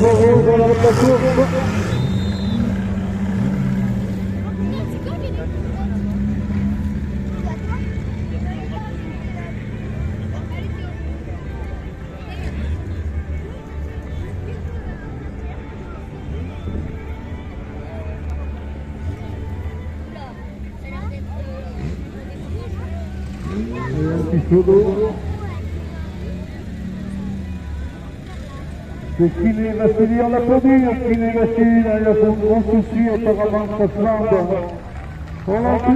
Dans C'est Kiné Vassili, on l'applaudit, Kiné Vassili, il a fait un gros souci auparavant de se prendre.